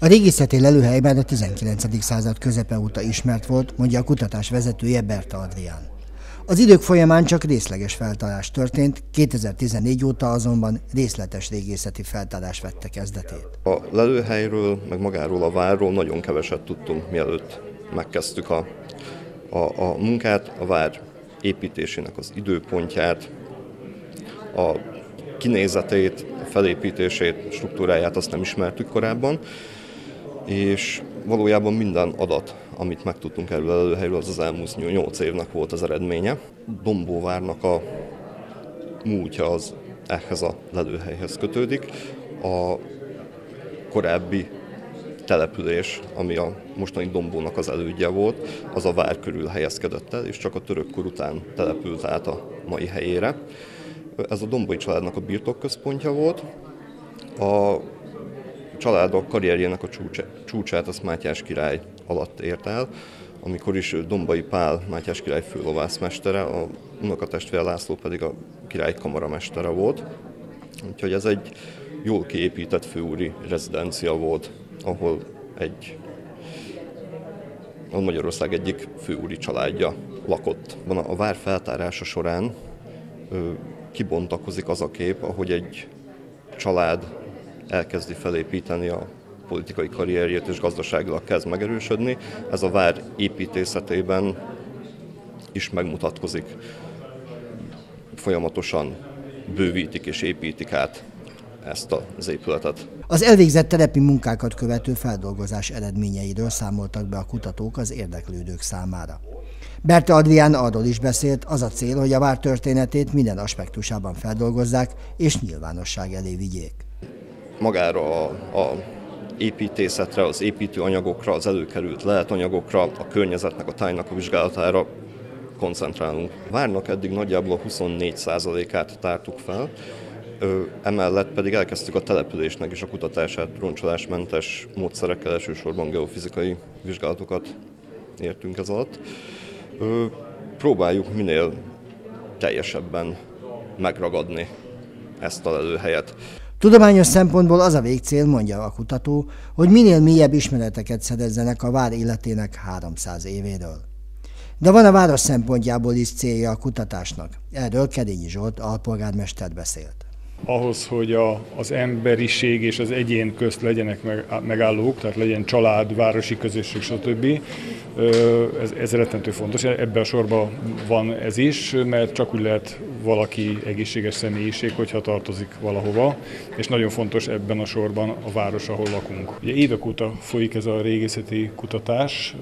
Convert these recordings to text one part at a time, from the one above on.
A régészeti lelőhelyben a 19. század közepe óta ismert volt, mondja a kutatás vezetője Berta Adrián. Az idők folyamán csak részleges feltárás történt, 2014 óta azonban részletes régészeti feltárás vette kezdetét. A lelőhelyről, meg magáról a várról nagyon keveset tudtunk, mielőtt megkezdtük a, a, a munkát, a vár építésének az időpontját, a kinézetét, a felépítését, struktúráját azt nem ismertük korábban, és valójában minden adat, amit megtudtunk erről előhelyről, az az elmúlt 8 évnek volt az eredménye. Dombóvárnak a múltja az ehhez a lelőhelyhez kötődik. A korábbi település, ami a mostani Dombónak az elődje volt, az a vár körül helyezkedett el, és csak a török kor után települt át a mai helyére. Ez a Dombói családnak a birtokközpontja volt. A családok karrierjének a csúcsát azt Mátyás király alatt ért el, amikor is Dombai Pál, Mátyás király főlovászmestere, a unokatestvér László pedig a király kamaramestere volt. Úgyhogy ez egy jól kiépített főúri rezidencia volt, ahol egy a Magyarország egyik főúri családja lakott. Van a vár feltárása során ö, kibontakozik az a kép, ahogy egy család elkezdi felépíteni a politikai karrierjét és gazdaságilag kezd megerősödni. Ez a vár építészetében is megmutatkozik. Folyamatosan bővítik és építik át ezt az épületet. Az elvégzett telepi munkákat követő feldolgozás eredményeiről számoltak be a kutatók az érdeklődők számára. Berta Adrián arról is beszélt, az a cél, hogy a vár történetét minden aspektusában feldolgozzák és nyilvánosság elé vigyék. Magára a, a építészetre, az építőanyagokra, az előkerült lehetanyagokra, a környezetnek, a tájnak a vizsgálatára koncentrálunk. Várnak eddig nagyjából a 24%-át tártuk fel, emellett pedig elkezdtük a településnek is a kutatását roncsolásmentes módszerekkel, elsősorban geofizikai vizsgálatokat értünk ez alatt. Próbáljuk minél teljesebben megragadni ezt a lelőhelyet. Tudományos szempontból az a végcél, mondja a kutató, hogy minél mélyebb ismereteket szerezzenek a vár életének 300 évéről. De van a város szempontjából is célja a kutatásnak. Erről Kedényi Zsolt alpolgármester beszélt ahhoz, hogy a, az emberiség és az egyén közt legyenek meg, megállók, tehát legyen család, városi közösség, stb. Ez, ez rettentő fontos. Ebben a sorban van ez is, mert csak úgy lehet valaki egészséges személyiség, hogyha tartozik valahova, és nagyon fontos ebben a sorban a város, ahol lakunk. Ugye évek óta folyik ez a régészeti kutatás,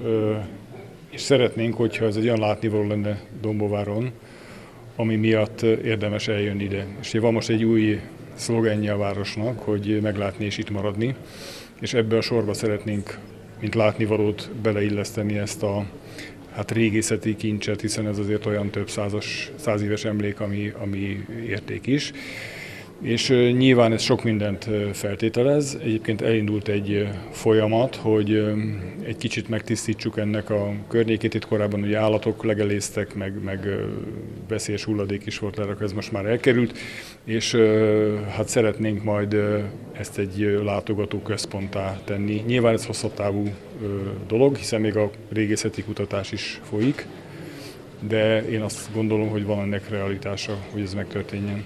és szeretnénk, hogyha ez egy olyan látnivaló lenne Dombováron, ami miatt érdemes eljönni ide. És van most egy új szlogenje a városnak, hogy meglátni és itt maradni, és ebbe a sorba szeretnénk, mint látnivalót beleilleszteni ezt a hát régészeti kincset, hiszen ez azért olyan több százas, száz éves emlék, ami, ami érték is. És nyilván ez sok mindent feltételez. Egyébként elindult egy folyamat, hogy egy kicsit megtisztítsuk ennek a környékét. Itt korábban ugye állatok legeléztek, meg, meg veszélyes hulladék is volt lerakva, ez most már elkerült, és hát szeretnénk majd ezt egy látogató központtá tenni. Nyilván ez hosszabb távú dolog, hiszen még a régészeti kutatás is folyik, de én azt gondolom, hogy van ennek realitása, hogy ez megtörténjen.